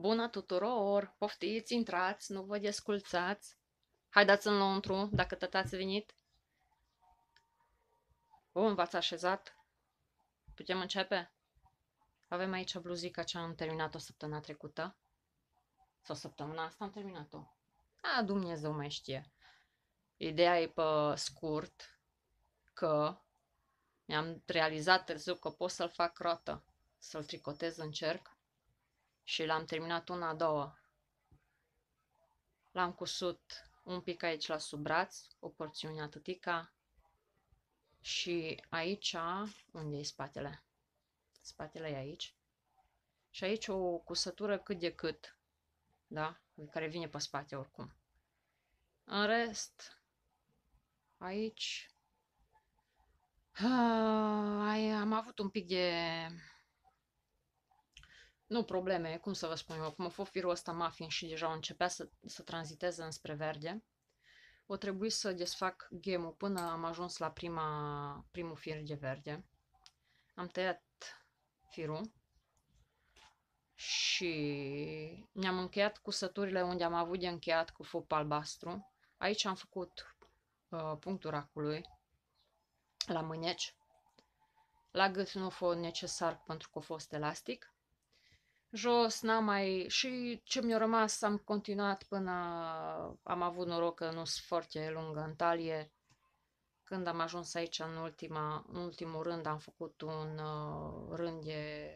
Bună tuturor! Poftiți, intrați, nu vă desculțați. Haideți înăuntru, dacă tot ați venit. Bun, v-ați așezat. Putem începe? Avem aici bluzica ce am terminat-o săptămâna trecută. Sau săptămâna asta am terminat-o. A, Dumnezeu mai știe. Ideea e pe scurt că mi-am realizat târziu că pot să-l fac rotă, să-l tricotez în cerc și l-am terminat una, două. L-am cusut un pic aici la sub braț, o porțiune atâtica și aici, unde e spatele? Spatele e aici. Și aici o cusătură cât de cât, da? Care vine pe spate oricum. În rest, aici am avut un pic de nu probleme, cum să vă spun eu, cum a fost firul ăsta muffin și deja începea să, să tranziteze înspre verde, o trebuie să desfac gemul până am ajuns la prima, primul fir de verde. Am tăiat firul și ne-am încheiat cusăturile unde am avut de încheiat cu foc albastru. Aici am făcut uh, punctul racului la mâneci. La gât nu a fost necesar pentru că a fost elastic jos, n-am mai... Și ce mi-a rămas, am continuat până am avut noroc că nu sunt foarte lungă în talie. Când am ajuns aici în, ultima, în ultimul rând am făcut un uh, rând de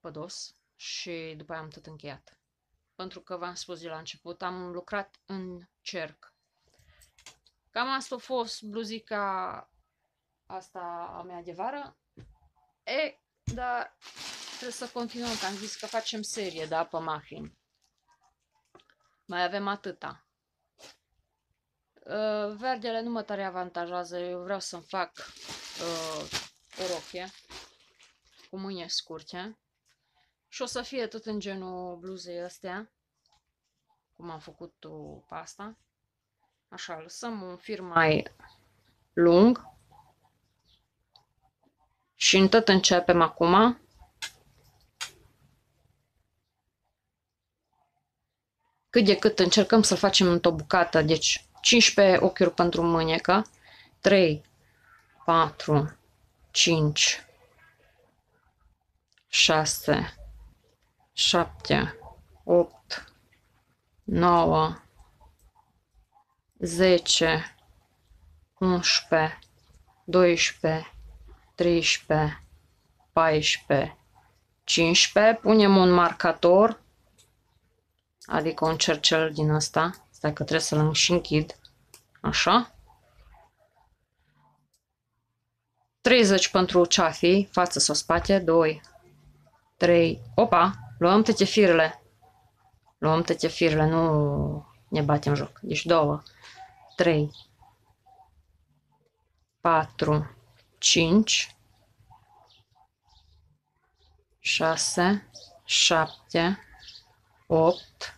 pădos și după aia am tot încheiat. Pentru că v-am spus de la început, am lucrat în cerc. Cam asta a fost bluzica asta a mea de vară. E, dar Trebuie să continuăm, că am zis că facem serie, da, pe muffin. Mai avem atâta. Uh, verdele nu mă tare avantajează, eu vreau să-mi fac uh, o rochie cu mâine scurte și o să fie tot în genul bluzei astea, cum am făcut-o pe asta. Așa, lăsăm un fir mai lung și tot începem acum cât de cât încercăm să facem într-o bucată, deci 15 ochiuri pentru mânecă, 3, 4, 5, 6, 7, 8, 9, 10, 11, 12, 13, 14, 15. Punem un marcator adică un cercel din ăsta, stai că trebuie să-l și închid, așa. 30 pentru ceafii, față sau spate, 2, 3, opa, luăm toate firele, luăm toate firele, nu ne batem joc, deci 2, 3, 4, 5, 6, 7, 8,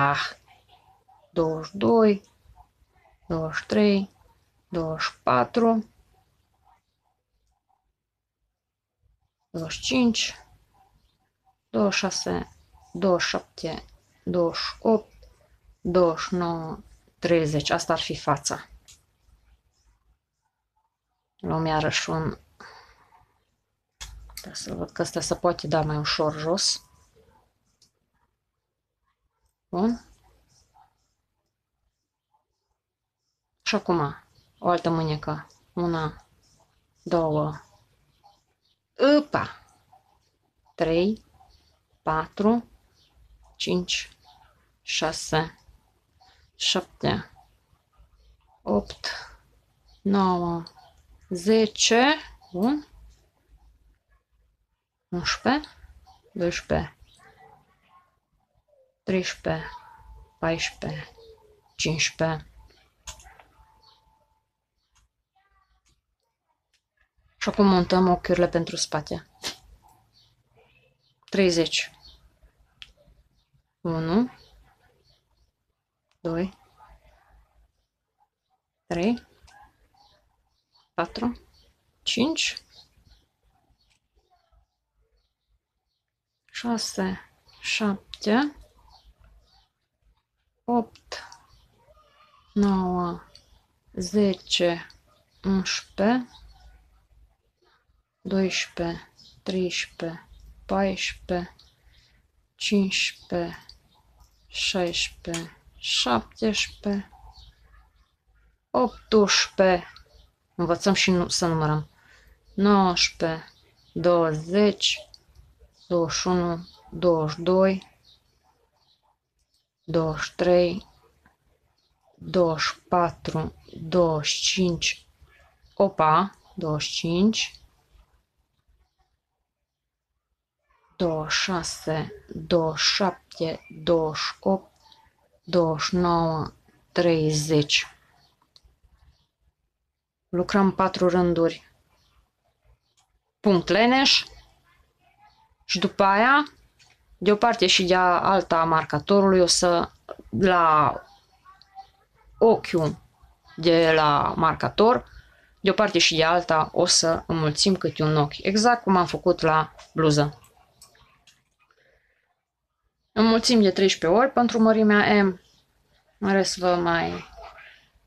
Ah, 22, 23, 24, 25, 26, 27, 28, 29, 30. Asta ar fi fața. Luăm iarăși un... Trebuie să văd că asta se poate da mai ușor jos. Bun? Și acum, o altă mânecă. Una, două, Upa! Trei, patru, cinci, șase, șapte, opt, nouă, zece, bun, 11, 12, 13, 14, 15. Și acum montăm ochiurile pentru spate. 30. 1, 2, 3, 4, 5, 6, 7, 8, 9, 10, 11, 12, 13, 14, 15, 16, 17, 18, învățăm și nu, să numărăm, 19, 20, 21, 22, 23, 24, 25, opa, 25, 26, 27, 28, 29, 30. Lucrăm patru rânduri. Punct leneș. Și după aia, de o parte și de alta a marcatorului, o să la ochiul de la marcator, de o parte și de alta o să înmulțim câte un ochi, exact cum am făcut la bluză. Înmulțim de 13 ori pentru mărimea M. În rest vă mai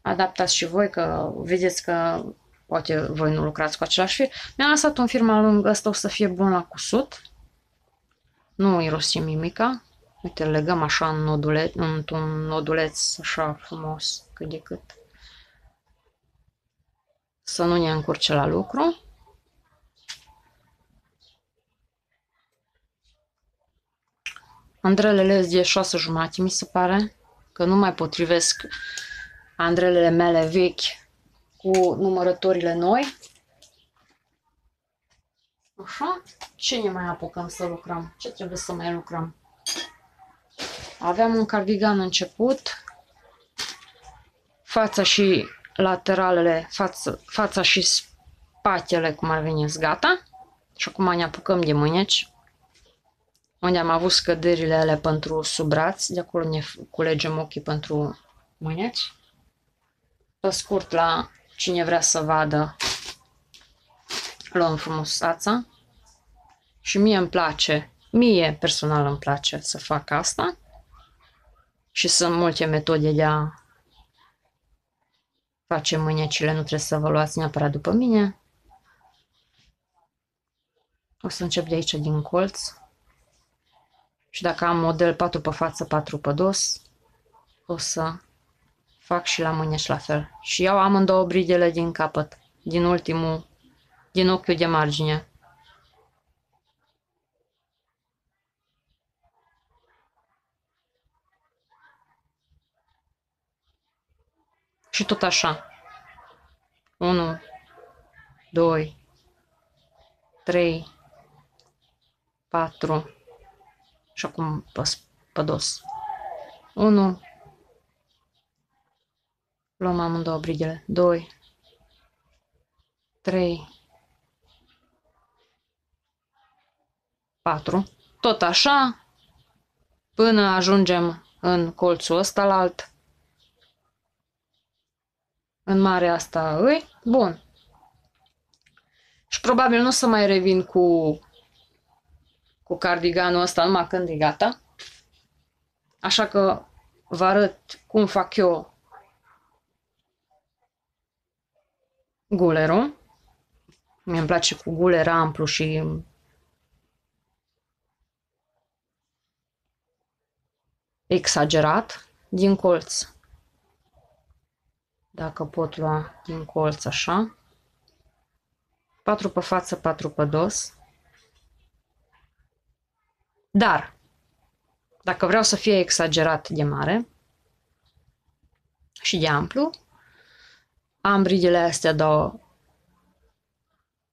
adaptați și voi, că vedeți că poate voi nu lucrați cu același fir. Mi-am lăsat un fir mai lung, ăsta o să fie bun la cusut. Nu irosim nimica. Uite, legăm așa în noduleț, într-un noduleț așa frumos, cât de cât. Să nu ne încurce la lucru. Andrelele de șase jumate, mi se pare, că nu mai potrivesc andrelele mele vechi cu numărătorile noi. Așa. Ce ne mai apucăm să lucrăm? Ce trebuie să mai lucrăm? Aveam un cardigan început. Fața și lateralele, fața, fața și spatele, cum ar veni, gata. Și acum ne apucăm de mâneci unde am avut scăderile alea pentru sub braț, de acolo ne culegem ochii pentru mâneci. Pe scurt, la cine vrea să vadă, luăm frumos ața. Și mie îmi place, mie personal îmi place să fac asta. Și sunt multe metode de a face mânecile, nu trebuie să vă luați neapărat după mine. O să încep de aici, din colț. Și dacă am model 4 pe față, 4 pe dos, o să fac și la mâine și la fel. Și iau amândouă bridele din capăt, din ultimul, din ochiul de margine. Și tot așa. 1, 2, 3, 4, și acum pe, pe dos. 1. Luăm amândouă brigele. 2. 3. 4. Tot așa până ajungem în colțul ăsta la alt. În mare asta îi. Bun. Și probabil nu o să mai revin cu cu cardiganul ăsta numai când e gata. Așa că vă arăt cum fac eu gulerul. mi îmi place cu guler amplu și exagerat din colț. Dacă pot lua din colț așa. 4 pe față, 4 pe dos. Dar, dacă vreau să fie exagerat de mare și de amplu, am bridele astea două.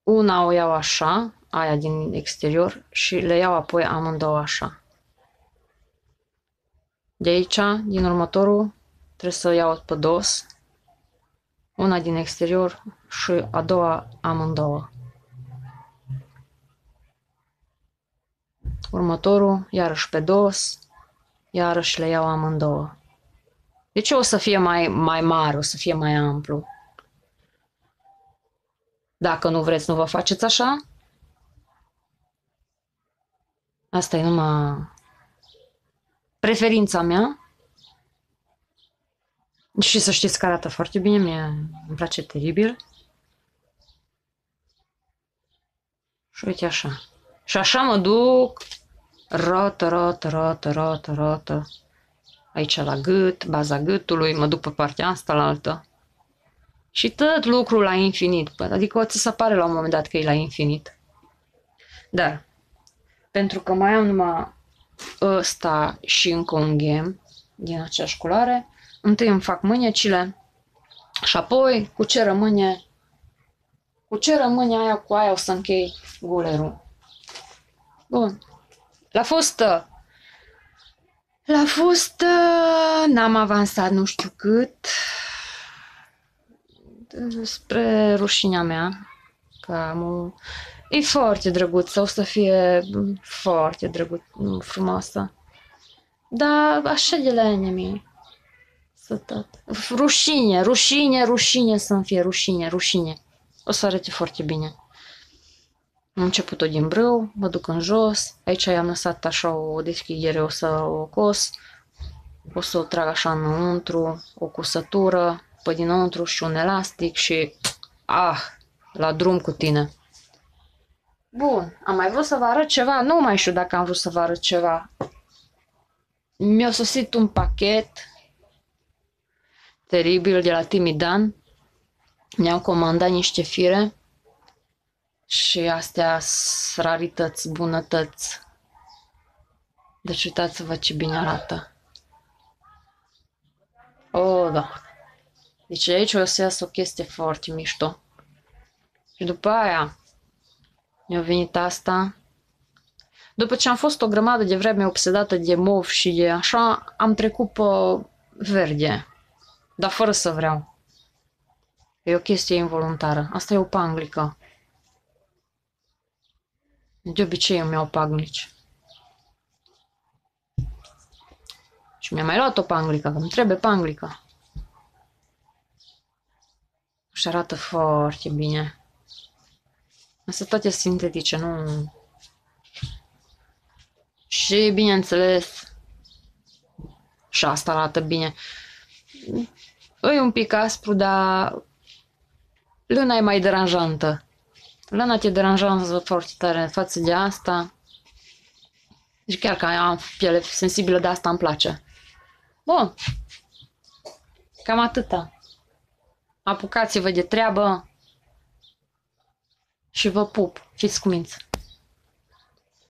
Una o iau așa, aia din exterior și le iau apoi amândouă așa. De aici, din următorul, trebuie să iau pe dos, una din exterior și a doua amândouă. Următorul, iarăși pe dos, iarăși le iau amândouă. De ce o să fie mai, mai mare, o să fie mai amplu? Dacă nu vreți, nu vă faceți așa? Asta e numai preferința mea. Și să știți că arată foarte bine, mie îmi place teribil. Și uite așa. Și așa mă duc rotă, rotă, rotă, rotă, rotă. Aici la gât, baza gâtului, mă duc pe partea asta la altă. Și tot lucrul la infinit. Adică o ți se pare la un moment dat că e la infinit. Dar, pentru că mai am numai ăsta și încă un ghem din aceeași culoare, întâi îmi fac mânecile și apoi cu ce rămâne cu ce rămâne aia cu aia o să închei gulerul. Bun. La fustă. La fustă n-am avansat nu știu cât. Spre rușinea mea. Că am o... E foarte drăguță, o să fie foarte drăguț, frumoasă. Dar așa de la enemy. Să tot. Rușine, rușine, rușine să-mi fie, rușine, rușine. O să arate foarte bine. Am început-o din brâu, mă duc în jos, aici i-am lăsat așa o deschidere, o să o cos, o să o trag așa înăuntru, o cusătură pe dinăuntru și un elastic și ah, la drum cu tine. Bun, am mai vrut să vă arăt ceva, nu mai știu dacă am vrut să vă arăt ceva. Mi-a sosit un pachet teribil de la Timidan. Mi-am comandat niște fire și astea sunt rarități, bunătăți. Deci uitați-vă ce bine arată. Oh, da. Deci aici o să iasă o chestie foarte mișto. Și după aia mi-a venit asta. După ce am fost o grămadă de vreme obsedată de mov și de așa, am trecut pe verde. Dar fără să vreau. E o chestie involuntară. Asta e o panglică. De obicei îmi iau paglici. Și mi-a mai luat o panglică, că îmi trebuie panglică. Și arată foarte bine. Asta toate sintetice, nu... Și bineînțeles, și asta arată bine. E un pic aspru, dar luna e mai deranjantă. Lana te deranjează foarte tare față de asta. Deci chiar că am piele sensibilă, de asta îmi place. Bun. Cam atâta. Apucați-vă de treabă și vă pup. Fiți cuminți.